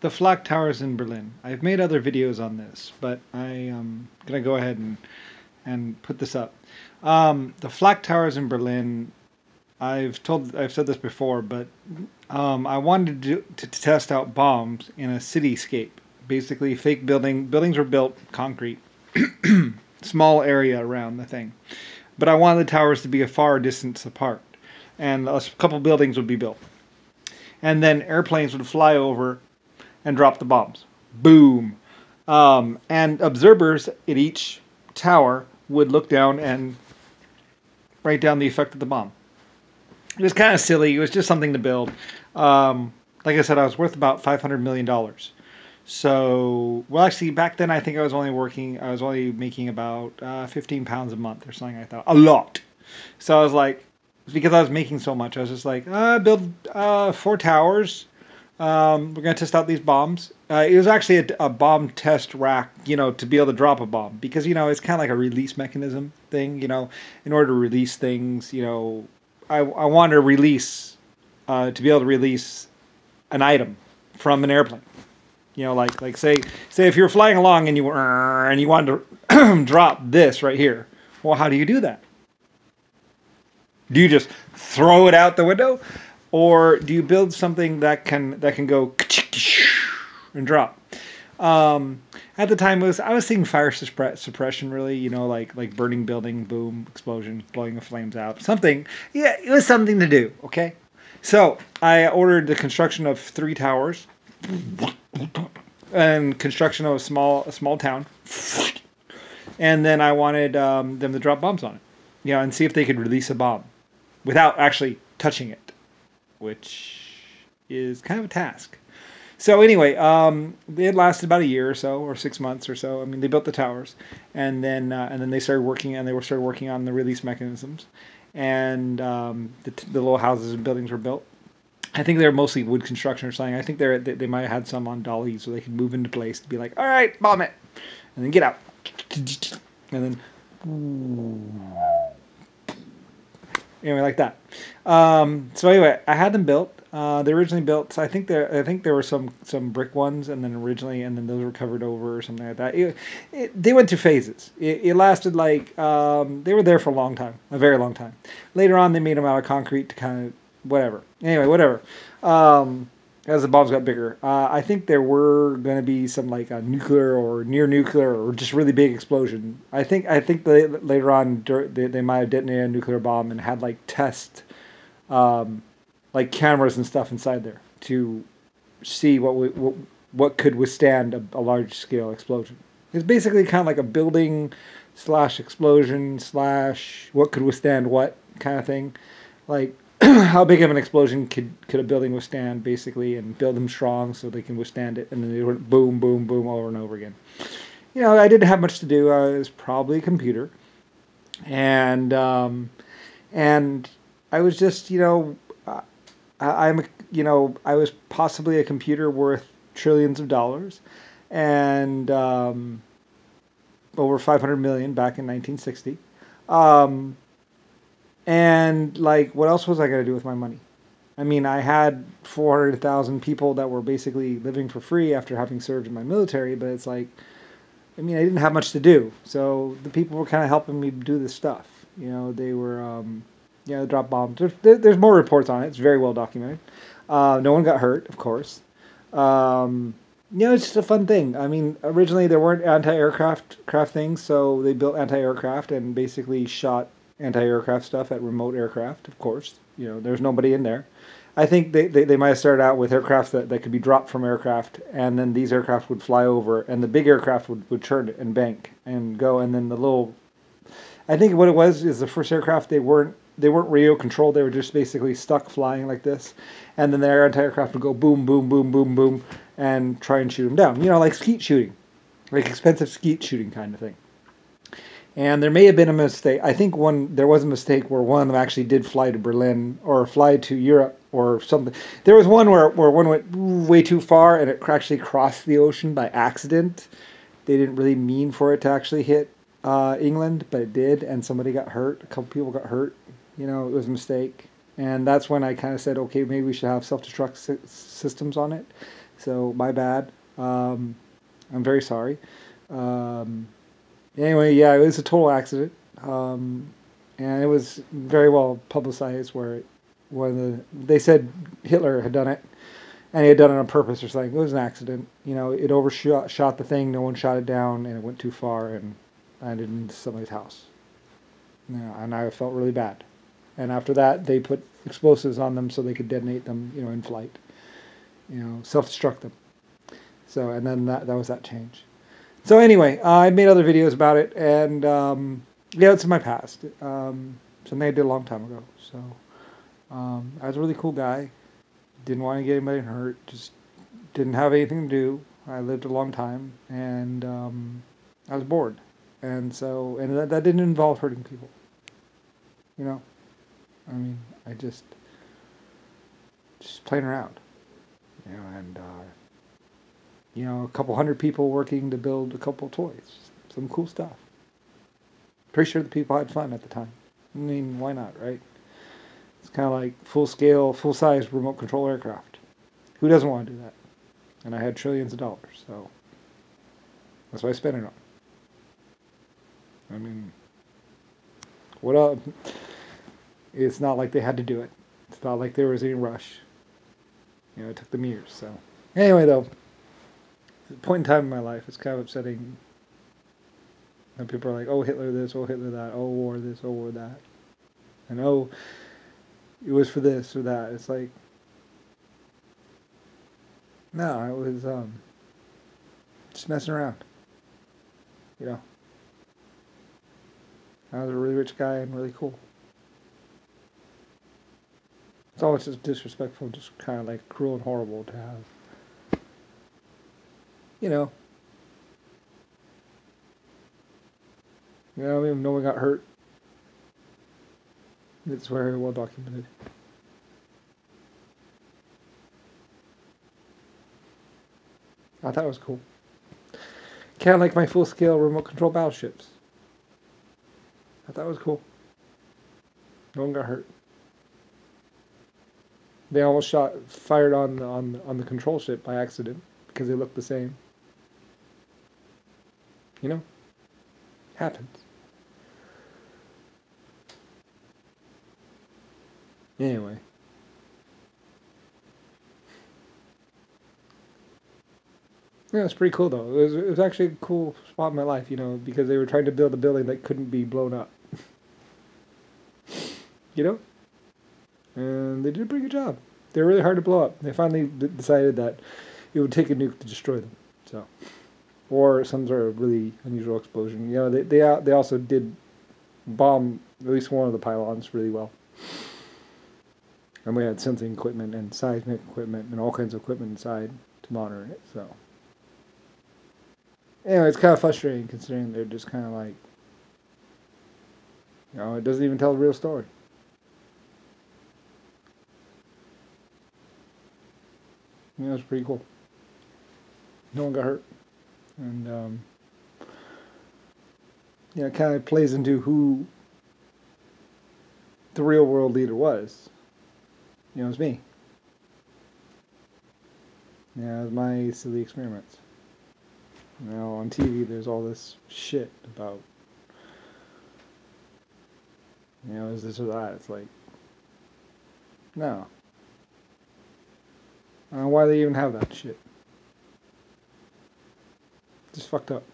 the Flak Towers in Berlin. I've made other videos on this, but I am gonna go ahead and and put this up. Um, the Flak Towers in Berlin. I've told I've said this before, but um, I wanted to, do, to test out bombs in a cityscape. Basically, fake building buildings were built concrete, small area around the thing, but I wanted the towers to be a far distance apart, and a couple buildings would be built, and then airplanes would fly over and drop the bombs. Boom. Um, and observers at each tower would look down and write down the effect of the bomb. It was kind of silly. It was just something to build. Um, like I said, I was worth about five hundred million dollars. So, well, actually, back then I think I was only working. I was only making about uh, fifteen pounds a month or something. I thought a lot. So I was like, because I was making so much, I was just like, uh, build uh, four towers um, we're going to test out these bombs. Uh, it was actually a, a, bomb test rack, you know, to be able to drop a bomb because you know it's kind of like a release mechanism thing. You know, in order to release things, you know, I I wanted to release uh, to be able to release an item from an airplane. You know, like like say say if you're flying along and you and you wanted to drop this right here. Well, how do you do that? Do you just throw it out the window? Or do you build something that can that can go and drop? Um, at the time, was I was seeing fire suppression really, you know, like like burning building, boom, explosion, blowing the flames out, something. Yeah, it was something to do. Okay, so I ordered the construction of three towers and construction of a small a small town, and then I wanted um, them to drop bombs on it, you know, and see if they could release a bomb without actually touching it which is kind of a task. So anyway, um, it lasted about a year or so, or six months or so. I mean, they built the towers, and then uh, and then they started working, and they were started working on the release mechanisms, and um, the, the little houses and buildings were built. I think they were mostly wood construction or something. I think they they might have had some on dollies so they could move into place to be like, all right, bomb it, and then get out, and then. Anyway, like that. Um, so anyway, I had them built. Uh, they originally built. So I think there, I think there were some some brick ones, and then originally, and then those were covered over or something like that. It, it, they went through phases. It, it lasted like um, they were there for a long time, a very long time. Later on, they made them out of concrete to kind of whatever. Anyway, whatever. Um, as the bombs got bigger. Uh, I think there were going to be some like a nuclear or near nuclear or just really big explosion. I think I think they, later on they, they might have detonated a nuclear bomb and had like test, um, like cameras and stuff inside there to see what we, what, what could withstand a, a large scale explosion. It's basically kind of like a building slash explosion slash what could withstand what kind of thing. Like how big of an explosion could could a building withstand, basically, and build them strong so they can withstand it, and then they went boom, boom, boom over and over again. You know, I didn't have much to do. I was probably a computer, and um, and I was just, you know, I, I'm, you know, I was possibly a computer worth trillions of dollars, and um, over 500 million back in 1960. Um, and like, what else was I going to do with my money? I mean, I had 400,000 people that were basically living for free after having served in my military, but it's like, I mean, I didn't have much to do. So the people were kind of helping me do this stuff. You know, they were, um, you know, drop bombs. There's, there's more reports on it. It's very well documented. Uh, no one got hurt, of course. Um, you know, it's just a fun thing. I mean, originally there weren't anti-aircraft craft things, so they built anti-aircraft and basically shot anti-aircraft stuff at remote aircraft, of course. You know, there's nobody in there. I think they, they, they might have started out with aircraft that, that could be dropped from aircraft, and then these aircraft would fly over, and the big aircraft would, would turn and bank and go, and then the little. I think what it was is the first aircraft they weren't they weren't radio controlled; they were just basically stuck flying like this, and then the anti-aircraft would go boom, boom, boom, boom, boom, and try and shoot them down. You know, like skeet shooting, like expensive skeet shooting kind of thing. And there may have been a mistake. I think one there was a mistake where one of them actually did fly to Berlin or fly to Europe or something. There was one where, where one went way too far and it actually crossed the ocean by accident. They didn't really mean for it to actually hit uh, England, but it did, and somebody got hurt. A couple people got hurt. You know, it was a mistake. And that's when I kind of said, okay, maybe we should have self-destruct systems on it So my bad. Um, I'm very sorry. Um, anyway, yeah, it was a total accident, um, and it was very well publicized. Where one of the they said Hitler had done it, and he had done it on purpose or something. It was an accident. You know, it overshot shot the thing. No one shot it down, and it went too far and landed in somebody's house. Yeah, and I felt really bad. And after that, they put explosives on them so they could detonate them, you know, in flight. You know, self-destruct them. So, and then that that was that change. So anyway, uh, I made other videos about it, and um, yeah, it's in my past. Um, something I did a long time ago. So um, I was a really cool guy. Didn't want to get anybody hurt. Just didn't have anything to do. I lived a long time, and um, I was bored, and so and that, that didn't involve hurting people. You know, I mean, I just just playing around, you know, and uh, you know, a couple hundred people working to build a couple toys, some cool stuff. Pretty sure the people had fun at the time. I mean, why not, right? It's kind of like full scale, full size remote control aircraft. Who doesn't want to do that? And I had trillions of dollars, so that's what I spent it on. I mean, what up? It's not like they had to do it. It's not like there was any rush. You know, it took them years. So anyway, though, point in time in my life, it's kind of upsetting. And people are like, "Oh, Hitler this, oh Hitler that, oh war this, oh war that," and oh, it was for this or that. It's like, no, it was um, just messing around. You know, I was a really rich guy and really cool. It's always just disrespectful, just kind of like cruel and horrible to have. You know. You know, even no one got hurt. It's very well documented. I thought it was cool. Kind of like my full scale remote control battleships. I thought it was cool. No one got hurt. They almost shot, fired on on on the control ship by accident because they looked the same. You know, happens. Anyway. Yeah, it's pretty cool though. It was, it was actually a cool spot in my life, you know, because they were trying to build a building that couldn't be blown up. you know? And they did a pretty good job. They were really hard to blow up. They finally decided that it would take a nuke to destroy them. So, or some sort of really unusual explosion. You know, they they they also did bomb at least one of the pylons really well. And we had sensing equipment and seismic equipment and all kinds of equipment inside to monitor it. So, anyway, it's kind of frustrating considering they're just kind of like, you know, it doesn't even tell the real story. Yeah, it was pretty cool. No one got hurt, and um, kind of plays into who the real world leader was. You know, it was me. Yeah, it was my silly experiments. You know, on TV, there's all this shit about, you know, is this or that. It's like, no. I don't know why they even have that shit. Just fucked up.